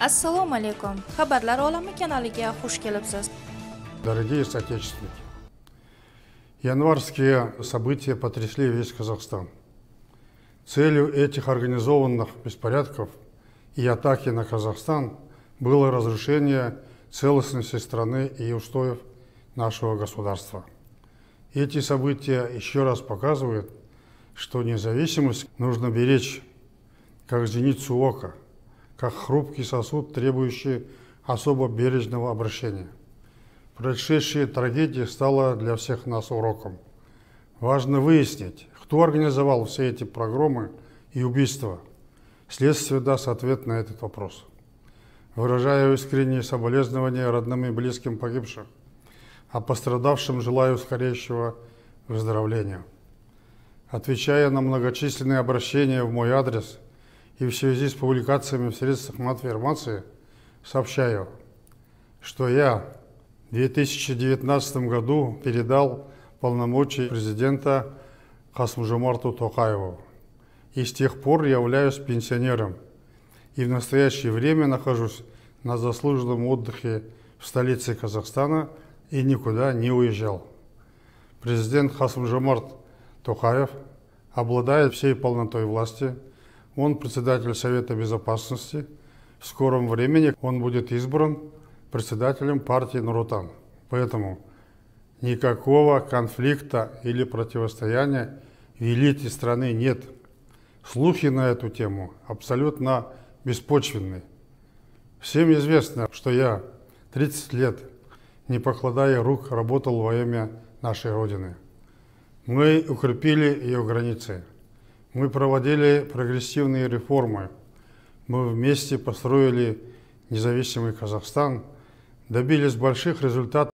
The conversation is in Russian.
assalomu alaykum xabarlar olami kanaliga xush kelibsiz Дорогие соотечественники, январские события потрясли весь Казахстан. Целью этих организованных беспорядков и атаки на Казахстан было разрушение целостности страны и устоев нашего государства. Эти события еще раз показывают, что независимость нужно беречь как зеницу ока, как хрупкий сосуд, требующий особо бережного обращения. Происшедшая трагедия стала для всех нас уроком. Важно выяснить, кто организовал все эти погромы и убийства. Следствие даст ответ на этот вопрос. Выражаю искренние соболезнования родным и близким погибших, а пострадавшим желаю скорейшего выздоровления. Отвечая на многочисленные обращения в мой адрес и в связи с публикациями в средствах массовой информации, сообщаю, что я в 2019 году передал полномочия президента Хасмужамарту Токаеву. И с тех пор являюсь пенсионером. И в настоящее время нахожусь на заслуженном отдыхе в столице Казахстана и никуда не уезжал. Президент Хасмужамарт Токаев обладает всей полнотой власти. Он председатель Совета Безопасности. В скором времени он будет избран председателем партии Нурутан. Поэтому никакого конфликта или противостояния в страны нет. Слухи на эту тему абсолютно беспочвенны. Всем известно, что я 30 лет, не покладая рук, работал во имя нашей Родины. Мы укрепили ее границы. Мы проводили прогрессивные реформы. Мы вместе построили независимый Казахстан – добились больших результатов